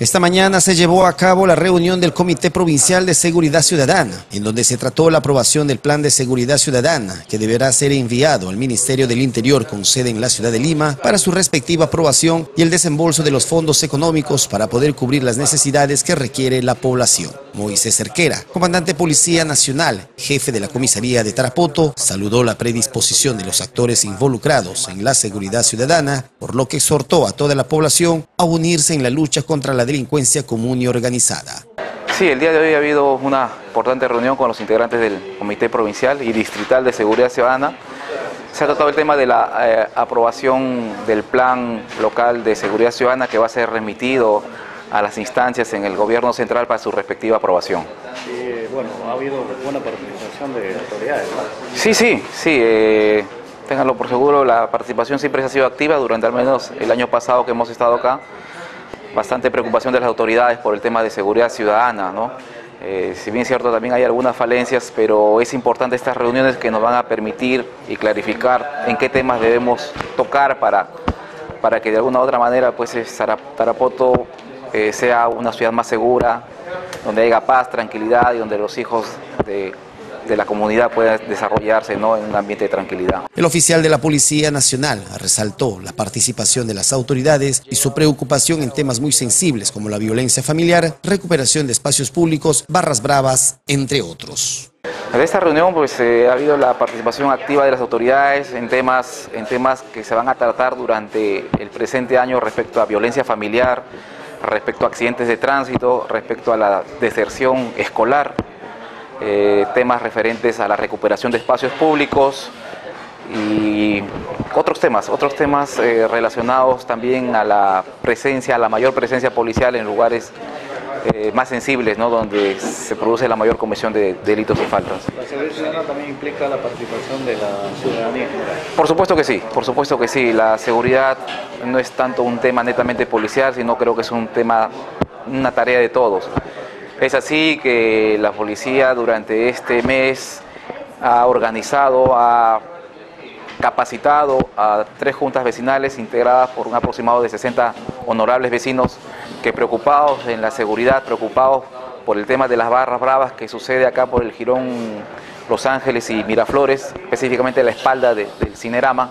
Esta mañana se llevó a cabo la reunión del Comité Provincial de Seguridad Ciudadana, en donde se trató la aprobación del Plan de Seguridad Ciudadana, que deberá ser enviado al Ministerio del Interior con sede en la ciudad de Lima para su respectiva aprobación y el desembolso de los fondos económicos para poder cubrir las necesidades que requiere la población. Moisés Cerquera, comandante Policía Nacional, jefe de la comisaría de Tarapoto, saludó la predisposición de los actores involucrados en la seguridad ciudadana, por lo que exhortó a toda la población a unirse en la lucha contra la delincuencia común y organizada. Sí, el día de hoy ha habido una importante reunión con los integrantes del Comité Provincial y Distrital de Seguridad Ciudadana. Se ha tratado el tema de la eh, aprobación del Plan Local de Seguridad Ciudadana que va a ser remitido a las instancias en el gobierno central para su respectiva aprobación. Sí, bueno, ha habido buena participación de autoridades. ¿no? Sí, sí, sí. Eh, ténganlo por seguro, la participación siempre ha sido activa durante al menos el año pasado que hemos estado acá. Bastante preocupación de las autoridades por el tema de seguridad ciudadana, ¿no? Eh, si bien es cierto, también hay algunas falencias, pero es importante estas reuniones que nos van a permitir y clarificar en qué temas debemos tocar para, para que de alguna u otra manera pues, Tarapoto eh, sea una ciudad más segura, donde haya paz, tranquilidad y donde los hijos de, de la comunidad puedan desarrollarse ¿no? en un ambiente de tranquilidad. El oficial de la Policía Nacional resaltó la participación de las autoridades y su preocupación en temas muy sensibles como la violencia familiar, recuperación de espacios públicos, barras bravas, entre otros. En esta reunión pues, eh, ha habido la participación activa de las autoridades en temas, en temas que se van a tratar durante el presente año respecto a violencia familiar, respecto a accidentes de tránsito, respecto a la deserción escolar, eh, temas referentes a la recuperación de espacios públicos y otros temas, otros temas eh, relacionados también a la presencia, a la mayor presencia policial en lugares eh, más sensibles, ¿no? donde se produce la mayor comisión de delitos y faltas. ¿La seguridad ciudadana también implica la participación de la ciudadanía? Por supuesto que sí, por supuesto que sí. La seguridad no es tanto un tema netamente policial, sino creo que es un tema, una tarea de todos. Es así que la policía durante este mes ha organizado, ha capacitado a tres juntas vecinales integradas por un aproximado de 60 honorables vecinos que preocupados en la seguridad, preocupados por el tema de las barras bravas que sucede acá por el Girón Los Ángeles y Miraflores, específicamente la espalda del Cinerama,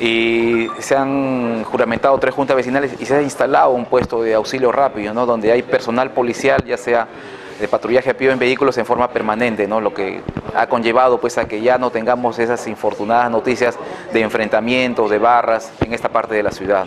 y se han juramentado tres juntas vecinales y se ha instalado un puesto de auxilio rápido, ¿no? donde hay personal policial, ya sea de patrullaje a pie en vehículos en forma permanente, ¿no? lo que ha conllevado pues, a que ya no tengamos esas infortunadas noticias de enfrentamientos, de barras en esta parte de la ciudad.